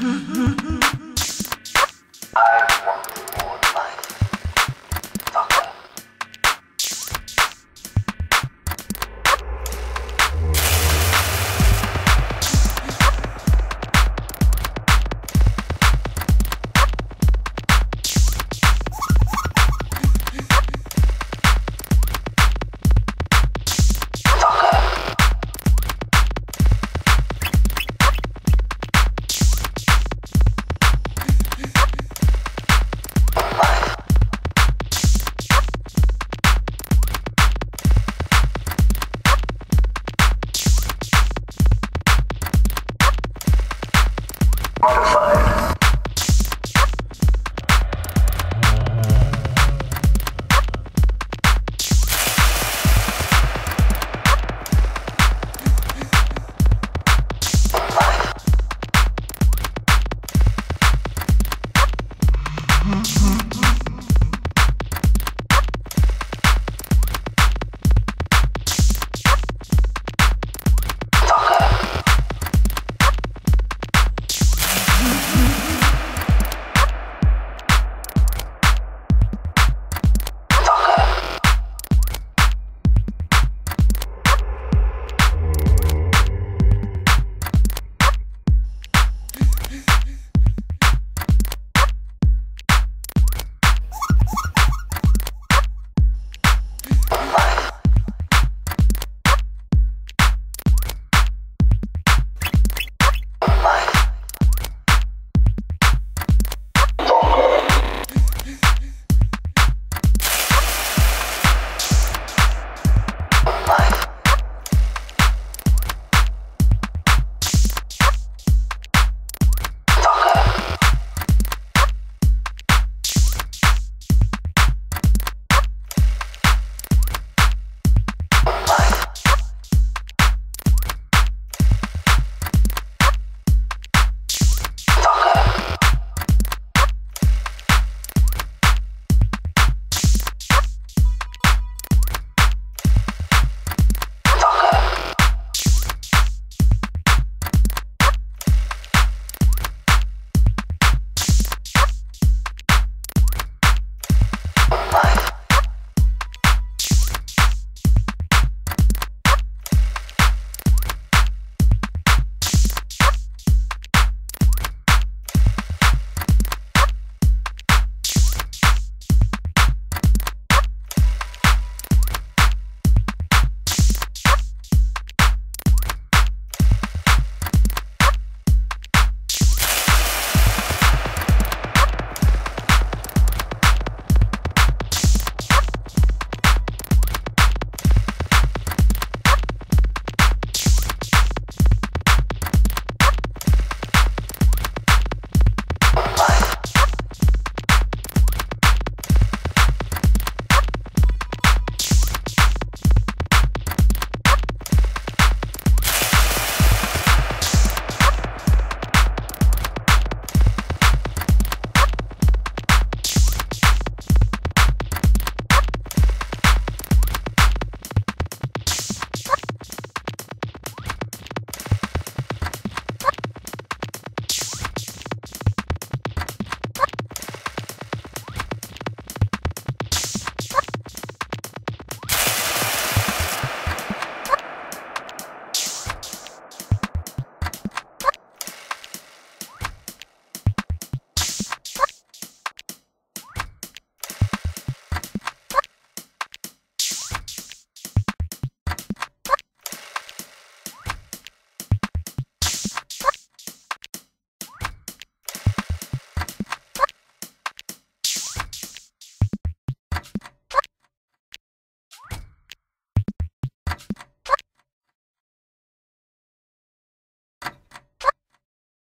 Mm-hmm.